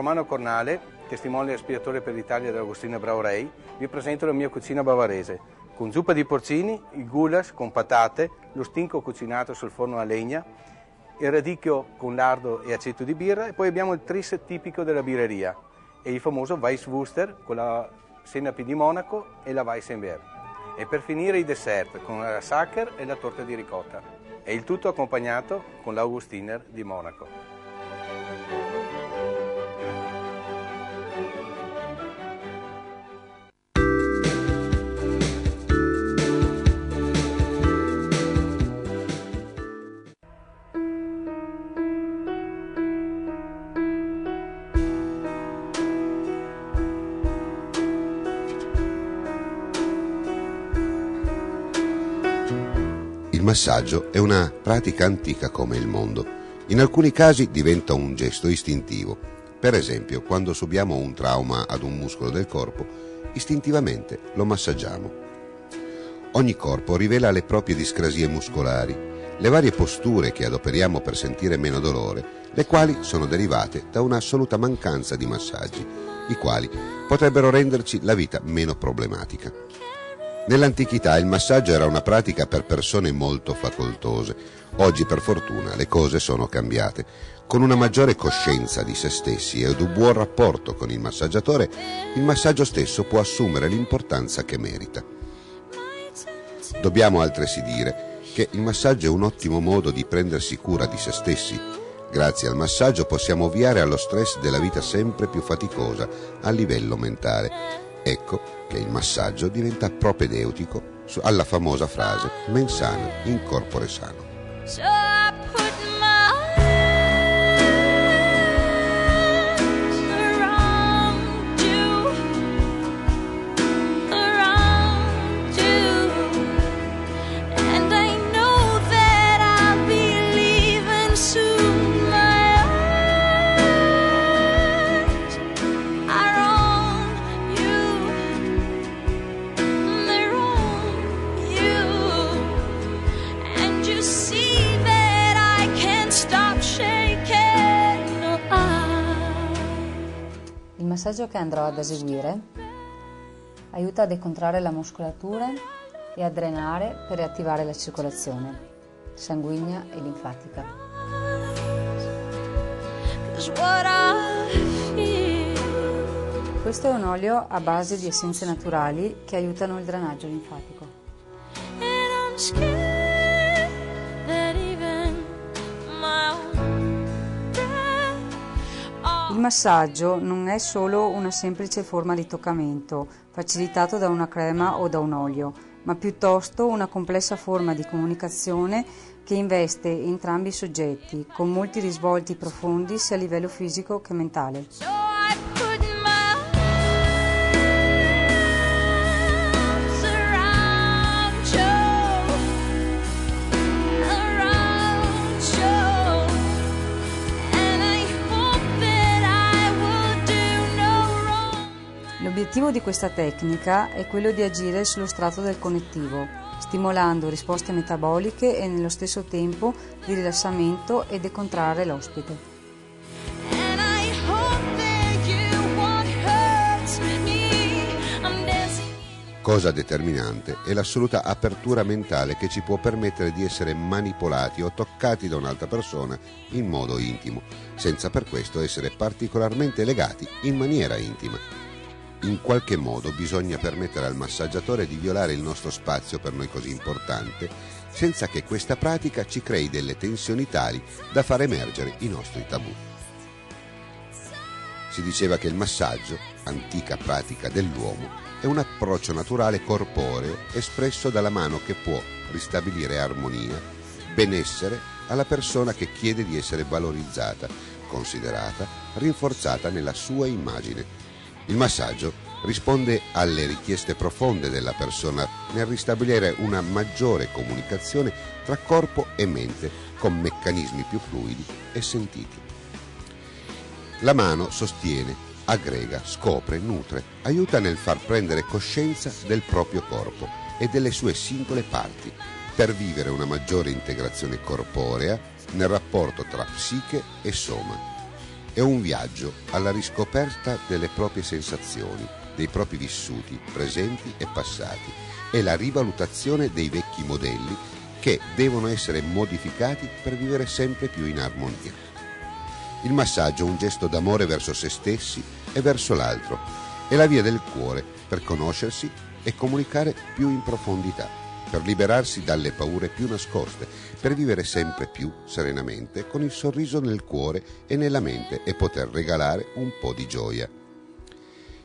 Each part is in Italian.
Romano Cornale, testimone espiatore per l'Italia dell'Agostina Braurei. Vi presento la mia cucina bavarese, con zuppa di porcini, il goulash con patate, lo stinco cucinato sul forno a legna, il radicchio con lardo e aceto di birra e poi abbiamo il tris tipico della birreria e il famoso Weisswurster con la senape di Monaco e la Weissenberg. E per finire i dessert con la sacher e la torta di ricotta. E il tutto accompagnato con l'Augustiner di Monaco. Il massaggio è una pratica antica come il mondo. In alcuni casi diventa un gesto istintivo. Per esempio, quando subiamo un trauma ad un muscolo del corpo, istintivamente lo massaggiamo. Ogni corpo rivela le proprie discrasie muscolari, le varie posture che adoperiamo per sentire meno dolore, le quali sono derivate da un'assoluta mancanza di massaggi, i quali potrebbero renderci la vita meno problematica. Nell'antichità il massaggio era una pratica per persone molto facoltose. Oggi per fortuna le cose sono cambiate. Con una maggiore coscienza di se stessi ed un buon rapporto con il massaggiatore, il massaggio stesso può assumere l'importanza che merita. Dobbiamo altresì dire che il massaggio è un ottimo modo di prendersi cura di se stessi. Grazie al massaggio possiamo ovviare allo stress della vita sempre più faticosa a livello mentale Ecco che il massaggio diventa propedeutico alla famosa frase mensana in corpore sano. Massaggio che andrò ad eseguire aiuta a decontrare la muscolatura e a drenare per riattivare la circolazione sanguigna e linfatica. Questo è un olio a base di essenze naturali che aiutano il drenaggio linfatico. Massaggio non è solo una semplice forma di toccamento, facilitato da una crema o da un olio, ma piuttosto una complessa forma di comunicazione che investe entrambi i soggetti, con molti risvolti profondi sia a livello fisico che mentale. L'obiettivo di questa tecnica è quello di agire sullo strato del connettivo, stimolando risposte metaboliche e nello stesso tempo di rilassamento e decontrarre l'ospite. Cosa determinante è l'assoluta apertura mentale che ci può permettere di essere manipolati o toccati da un'altra persona in modo intimo, senza per questo essere particolarmente legati in maniera intima in qualche modo bisogna permettere al massaggiatore di violare il nostro spazio per noi così importante, senza che questa pratica ci crei delle tensioni tali da far emergere i nostri tabù. Si diceva che il massaggio, antica pratica dell'uomo, è un approccio naturale corporeo espresso dalla mano che può ristabilire armonia, benessere alla persona che chiede di essere valorizzata, considerata, rinforzata nella sua immagine il massaggio risponde alle richieste profonde della persona nel ristabilire una maggiore comunicazione tra corpo e mente con meccanismi più fluidi e sentiti. La mano sostiene, aggrega, scopre, nutre, aiuta nel far prendere coscienza del proprio corpo e delle sue singole parti per vivere una maggiore integrazione corporea nel rapporto tra psiche e soma è un viaggio alla riscoperta delle proprie sensazioni, dei propri vissuti, presenti e passati, e la rivalutazione dei vecchi modelli che devono essere modificati per vivere sempre più in armonia. Il massaggio è un gesto d'amore verso se stessi e verso l'altro, è la via del cuore per conoscersi e comunicare più in profondità, per liberarsi dalle paure più nascoste, per vivere sempre più serenamente con il sorriso nel cuore e nella mente e poter regalare un po' di gioia.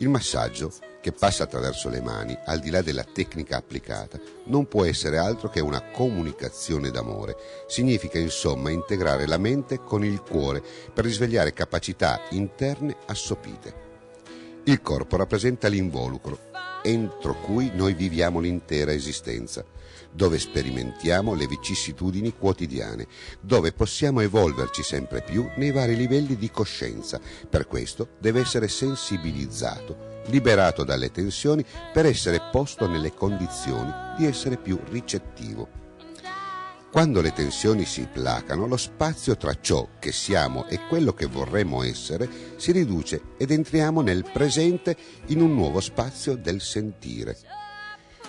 Il massaggio, che passa attraverso le mani, al di là della tecnica applicata, non può essere altro che una comunicazione d'amore. Significa insomma integrare la mente con il cuore per risvegliare capacità interne assopite. Il corpo rappresenta l'involucro entro cui noi viviamo l'intera esistenza, dove sperimentiamo le vicissitudini quotidiane, dove possiamo evolverci sempre più nei vari livelli di coscienza. Per questo deve essere sensibilizzato, liberato dalle tensioni per essere posto nelle condizioni di essere più ricettivo. Quando le tensioni si placano, lo spazio tra ciò che siamo e quello che vorremmo essere si riduce ed entriamo nel presente in un nuovo spazio del sentire.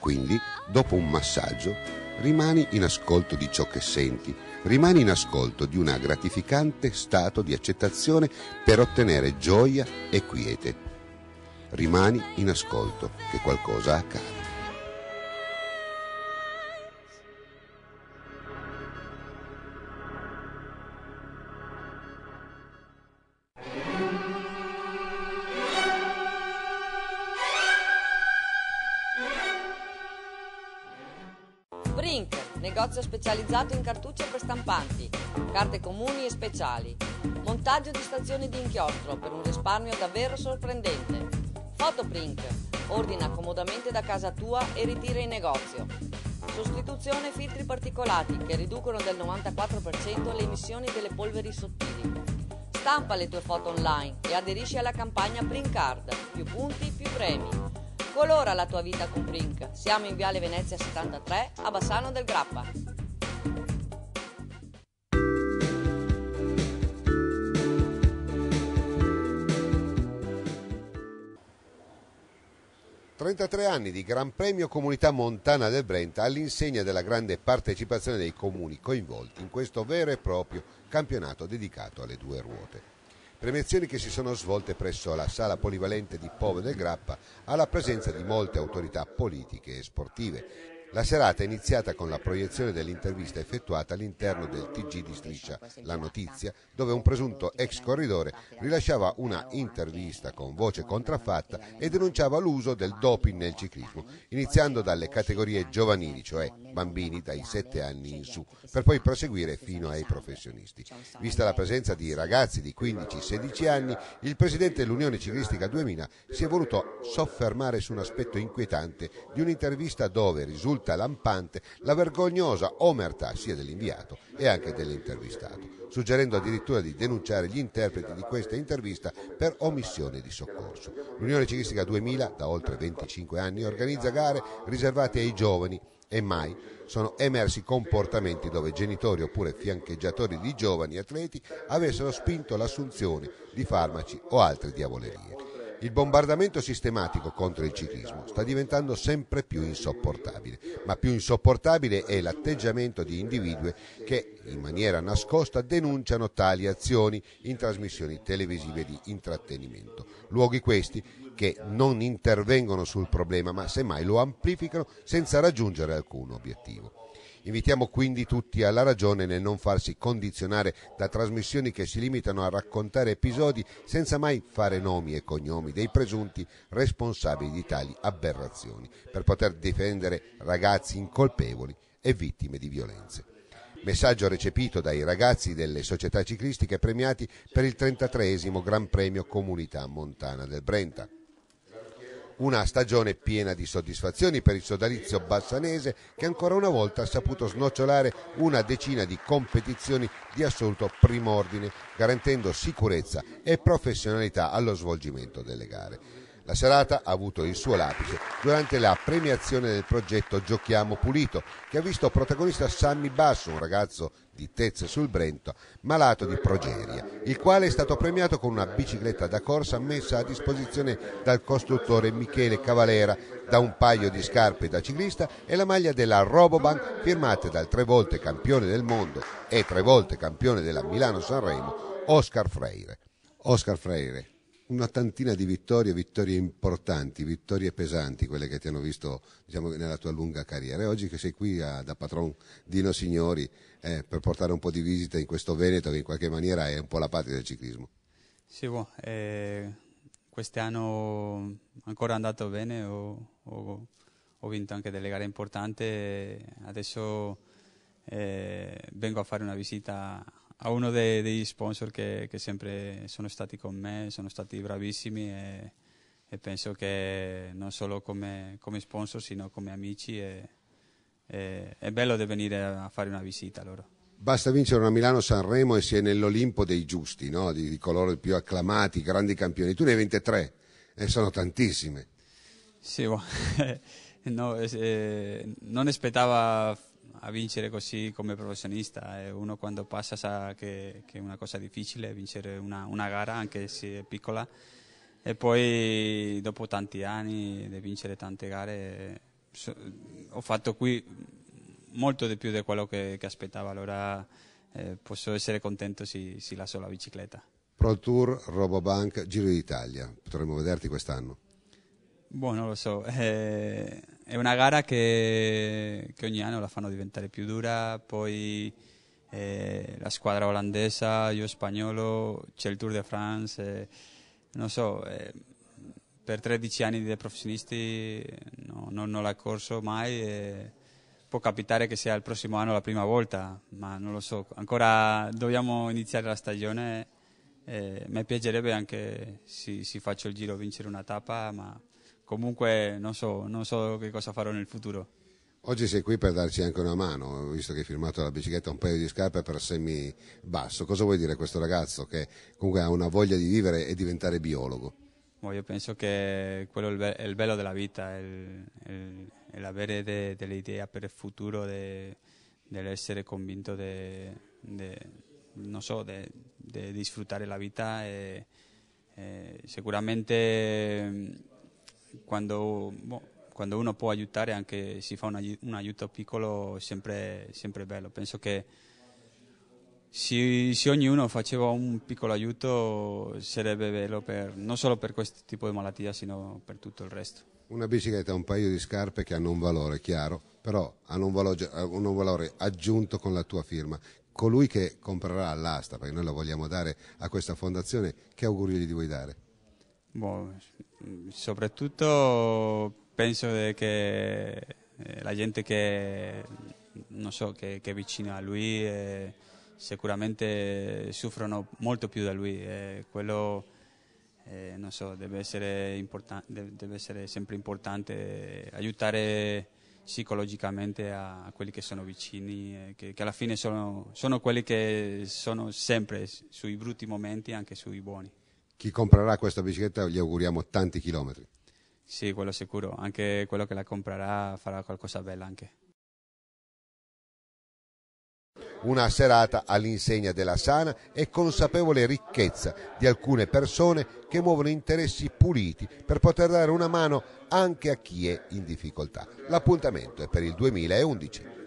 Quindi, dopo un massaggio, rimani in ascolto di ciò che senti, rimani in ascolto di un gratificante stato di accettazione per ottenere gioia e quiete. Rimani in ascolto che qualcosa accade. Specializzato in cartucce prestampanti, carte comuni e speciali, montaggio di stazioni di inchiostro per un risparmio davvero sorprendente. Fotoprint, ordina comodamente da casa tua e ritira in negozio. Sostituzione filtri particolati che riducono del 94% le emissioni delle polveri sottili. Stampa le tue foto online e aderisci alla campagna Print Card, più punti, più premi. Colora la tua vita con Prink. Siamo in Viale Venezia 73 a Bassano del Grappa. «33 anni di Gran Premio Comunità Montana del Brenta all'insegna della grande partecipazione dei comuni coinvolti in questo vero e proprio campionato dedicato alle due ruote. Premiazioni che si sono svolte presso la sala polivalente di Pove del Grappa alla presenza di molte autorità politiche e sportive, la serata è iniziata con la proiezione dell'intervista effettuata all'interno del TG di Striscia La Notizia, dove un presunto ex corridore rilasciava una intervista con voce contraffatta e denunciava l'uso del doping nel ciclismo, iniziando dalle categorie giovanili, cioè bambini dai 7 anni in su, per poi proseguire fino ai professionisti. Vista la presenza di ragazzi di 15-16 anni, il presidente dell'Unione Ciclistica 2000 si è voluto soffermare su un aspetto inquietante di un'intervista dove risulta risulta lampante la vergognosa omertà sia dell'inviato e anche dell'intervistato, suggerendo addirittura di denunciare gli interpreti di questa intervista per omissione di soccorso. L'Unione Ciclistica 2000 da oltre 25 anni organizza gare riservate ai giovani e mai sono emersi comportamenti dove genitori oppure fiancheggiatori di giovani atleti avessero spinto l'assunzione di farmaci o altre diavolerie. Il bombardamento sistematico contro il ciclismo sta diventando sempre più insopportabile, ma più insopportabile è l'atteggiamento di individui che in maniera nascosta denunciano tali azioni in trasmissioni televisive di intrattenimento. Luoghi questi che non intervengono sul problema, ma semmai lo amplificano senza raggiungere alcun obiettivo. Invitiamo quindi tutti alla ragione nel non farsi condizionare da trasmissioni che si limitano a raccontare episodi senza mai fare nomi e cognomi dei presunti responsabili di tali aberrazioni, per poter difendere ragazzi incolpevoli e vittime di violenze. Messaggio recepito dai ragazzi delle società ciclistiche premiati per il 33 Gran Premio Comunità Montana del Brenta. Una stagione piena di soddisfazioni per il sodalizio bassanese che ancora una volta ha saputo snocciolare una decina di competizioni di assoluto primordine, garantendo sicurezza e professionalità allo svolgimento delle gare. La serata ha avuto il suo l'apice durante la premiazione del progetto Giochiamo Pulito, che ha visto protagonista Sammy Basso, un ragazzo di Tezze sul Brento, malato di progeria, il quale è stato premiato con una bicicletta da corsa messa a disposizione dal costruttore Michele Cavalera, da un paio di scarpe da ciclista e la maglia della Robobank firmate dal tre volte campione del mondo e tre volte campione della Milano-Sanremo Oscar Freire. Oscar Freire, una tantina di vittorie, vittorie importanti, vittorie pesanti, quelle che ti hanno visto diciamo, nella tua lunga carriera. E oggi che sei qui a, da patron Dino Signori eh, per portare un po' di visita in questo Veneto che in qualche maniera è un po' la patria del ciclismo. Sì, boh, eh, quest'anno ancora andato bene, ho, ho, ho, vinto anche delle gare importanti, adesso eh, vengo a fare una visita a uno dei, degli sponsor che, che, sempre sono stati con me, sono stati bravissimi e, e penso che non solo come, come sponsor, sino come amici e, e, è bello di venire a fare una visita loro. Basta vincere una Milano-Sanremo e si è nell'Olimpo dei giusti, no? di, di, coloro più acclamati, grandi campioni. Tu ne hai 23 e sono tantissime. Sì, no, eh, non aspettava a vincere così come professionista. E uno quando passa sa che, che, è una cosa difficile vincere una, una, gara, anche se è piccola. E poi dopo tanti anni di vincere tante gare so, ho fatto qui molto di più di quello che, che aspettavo, allora eh, posso essere contento se, se lascio la bicicletta. Pro Tour, Robobank, Giro d'Italia, potremmo vederti quest'anno? Boh, non lo so. Eh, è una gara che, che, ogni anno la fanno diventare più dura, poi eh, la squadra olandesa, io spagnolo, c'è il Tour de France, eh, non so, eh, per 13 anni di professionisti no, no, non l'ha corso mai, può capitare che sia il prossimo anno la prima volta, ma non lo so, ancora dobbiamo iniziare la stagione, mi piacerebbe anche se, se faccio il giro vincere una tappa, ma comunque non so, non so che cosa farò nel futuro. Oggi sei qui per darci anche una mano, visto che hai firmato la bicicletta un paio di scarpe per semi basso. Cosa vuoi dire a questo ragazzo che comunque ha una voglia di vivere e diventare biologo? Oh, io penso che quello è il bello della vita, è, l'avere de, delle idee per il futuro, dell'essere convinto di so, sfruttare la vita e, e sicuramente quando, boh, quando, uno può aiutare, anche se fa un, un aiuto piccolo, sempre, sempre bello. Penso che se, se, ognuno faceva un piccolo aiuto sarebbe bello per, non solo per questo tipo di malattia, sino per tutto il resto. Una bicicletta, un paio di scarpe che hanno un valore chiaro, però hanno un valore, un valore aggiunto con la tua firma. Colui che comprerà l'asta, perché noi la vogliamo dare a questa fondazione, che augurio gli vuoi dare? Boh, soprattutto penso che eh, la gente che, so, che, che, è vicina a lui eh, sicuramente soffrono molto più da lui. Eh, quello eh, so, deve, essere deve, essere sempre importante aiutare psicologicamente a, a, quelli che sono vicini, eh, che, che, alla fine sono, sono quelli che sono sempre sui brutti momenti anche sui buoni chi comprerà questa bicicletta gli auguriamo tanti chilometri. Sì, quello sicuro, anche quello che la comprerà farà qualcosa bella anche. Una serata all'insegna della sana e consapevole ricchezza di alcune persone che muovono interessi puliti per poter dare una mano anche a chi è in difficoltà. L'appuntamento è per il 2011.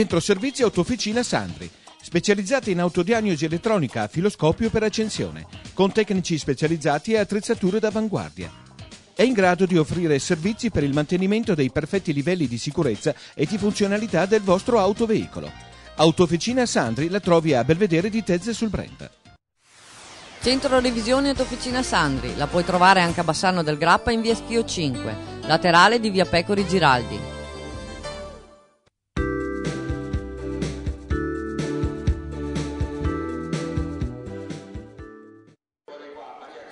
Centro Servizi Autofficina Sandri, specializzati in autodiagnosi elettronica a filoscopio per accensione, con tecnici specializzati e attrezzature d'avanguardia. È in grado di offrire servizi per il mantenimento dei perfetti livelli di sicurezza e di funzionalità del vostro autoveicolo. Autofficina Sandri la trovi a Belvedere di Tezze sul Brenta. Centro Revisione Autofficina Sandri, la puoi trovare anche a Bassano del Grappa in via Schio 5, laterale di via Pecori Giraldi.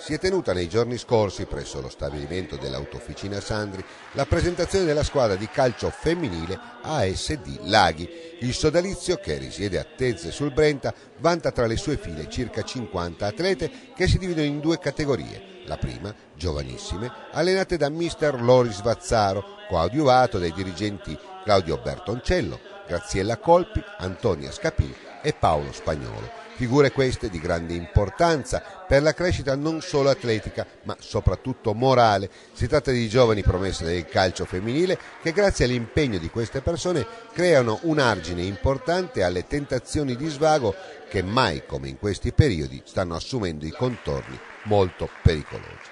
Si è tenuta nei giorni scorsi presso lo stabilimento dell'autofficina Sandri la presentazione della squadra di calcio femminile ASD Laghi. Il sodalizio, che risiede a Tezze sul Brenta, vanta tra le sue file circa 50 atlete che si dividono in due categorie. La prima, giovanissime, allenate da mister Loris Vazzaro, coadiuvato dai dirigenti Claudio Bertoncello, Graziella Colpi, Antonia Scapì e Paolo Spagnolo. Figure queste di grande importanza per la crescita non solo atletica ma soprattutto morale. Si tratta di giovani promesse del calcio femminile che grazie all'impegno di queste persone creano un argine importante alle tentazioni di svago che mai come in questi periodi stanno assumendo i contorni molto pericolosi.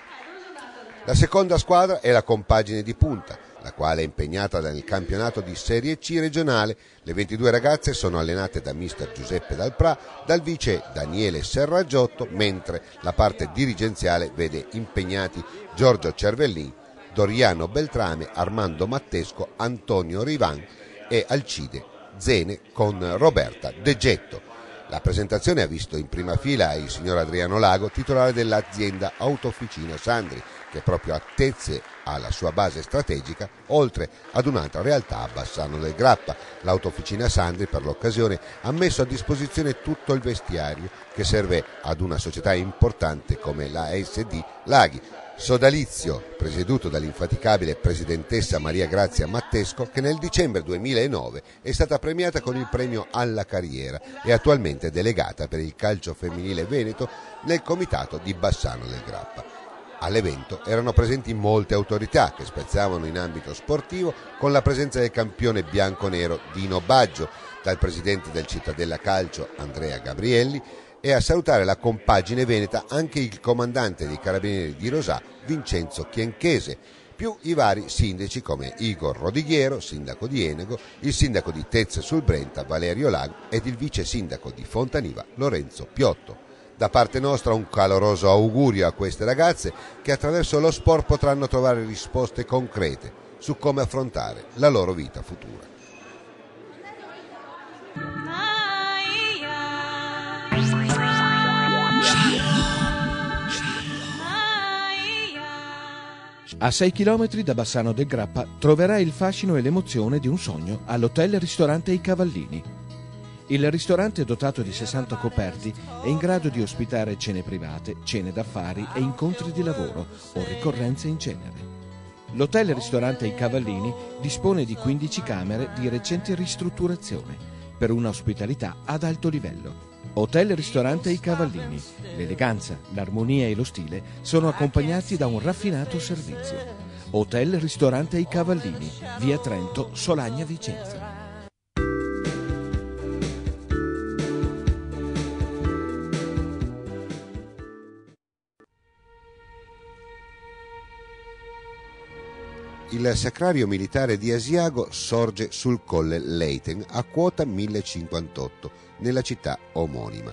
La seconda squadra è la compagine di punta la quale è impegnata nel campionato di Serie C regionale. Le 22 ragazze sono allenate da mister Giuseppe Dalprà, dal vice Daniele Serragiotto, mentre la parte dirigenziale vede impegnati Giorgio Cervellin, Doriano Beltrame, Armando Mattesco, Antonio Rivan e Alcide Zene con Roberta De Getto. La presentazione ha visto in prima fila il signor Adriano Lago, titolare dell'azienda Autofficina Sandri, che proprio a Tezze ha la sua base strategica, oltre ad un'altra realtà a Bassano del Grappa. L'autofficina Sandri per l'occasione ha messo a disposizione tutto il vestiario che serve ad una società importante come la SD Laghi. Sodalizio, presieduto dall'infaticabile presidentessa Maria Grazia Mattesco, che nel dicembre 2009 è stata premiata con il premio alla carriera e attualmente delegata per il calcio femminile veneto nel comitato di Bassano del Grappa. All'evento erano presenti molte autorità che spezzavano in ambito sportivo con la presenza del campione bianco-nero Dino Baggio, dal presidente del Cittadella Calcio Andrea Gabrielli e a salutare la compagine veneta anche il comandante dei carabinieri di Rosà Vincenzo Chienchese, più i vari sindaci come Igor Rodighiero, sindaco di Enego, il sindaco di Tezze sul Brenta Valerio Lago ed il vice sindaco di Fontaniva Lorenzo Piotto. Da parte nostra un caloroso augurio a queste ragazze che attraverso lo sport potranno trovare risposte concrete su come affrontare la loro vita futura. A 6 km da Bassano del Grappa troverai il fascino e l'emozione di un sogno all'hotel ristorante I Cavallini il ristorante dotato di 60 coperti è in grado di ospitare cene private, cene d'affari e incontri di lavoro o ricorrenze in genere. L'hotel ristorante I Cavallini dispone di 15 camere di recente ristrutturazione per una ospitalità ad alto livello. Hotel ristorante I Cavallini. L'eleganza, l'armonia e lo stile sono accompagnati da un raffinato servizio. Hotel ristorante I Cavallini, via Trento, Solagna Vicenza. Il sacrario militare di Asiago sorge sul colle Leiten a quota 1058 nella città omonima.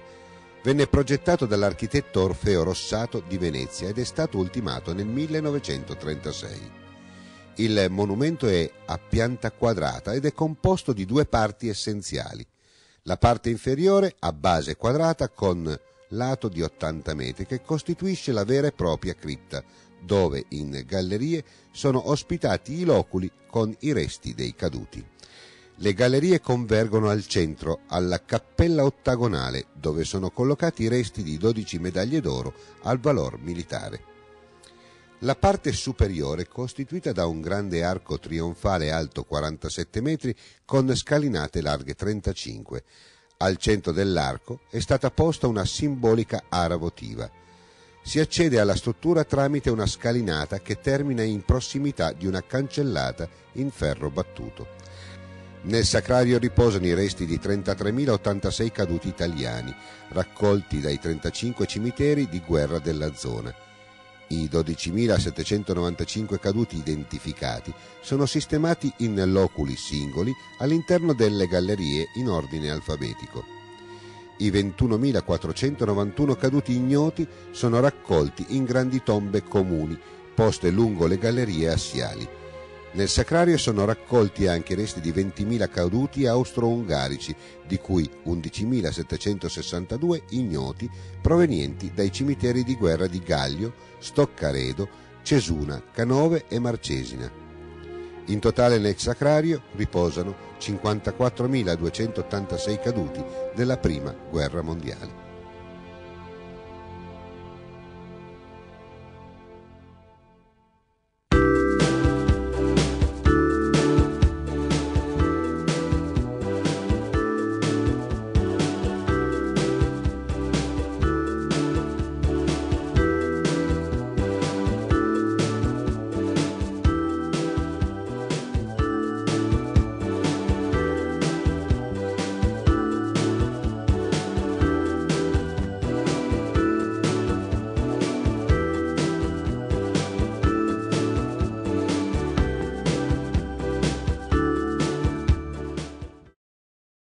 Venne progettato dall'architetto Orfeo Rossato di Venezia ed è stato ultimato nel 1936. Il monumento è a pianta quadrata ed è composto di due parti essenziali. La parte inferiore a base quadrata con lato di 80 metri che costituisce la vera e propria cripta, dove in gallerie sono ospitati i loculi con i resti dei caduti. Le gallerie convergono al centro, alla cappella ottagonale, dove sono collocati i resti di 12 medaglie d'oro al valor militare. La parte superiore, costituita da un grande arco trionfale alto 47 metri con scalinate larghe 35. Al centro dell'arco è stata posta una simbolica ara votiva si accede alla struttura tramite una scalinata che termina in prossimità di una cancellata in ferro battuto. Nel sacrario riposano i resti di 33.086 caduti italiani, raccolti dai 35 cimiteri di guerra della zona. I 12.795 caduti identificati sono sistemati in loculi singoli all'interno delle gallerie in ordine alfabetico. I 21.491 caduti ignoti sono raccolti in grandi tombe comuni poste lungo le gallerie assiali. Nel sacrario sono raccolti anche i resti di 20.000 caduti austro-ungarici, di cui 11.762 ignoti provenienti dai cimiteri di guerra di Gaglio, Stoccaredo, Cesuna, Canove e Marcesina. In totale nel sacrario riposano 54.286 caduti della prima guerra mondiale.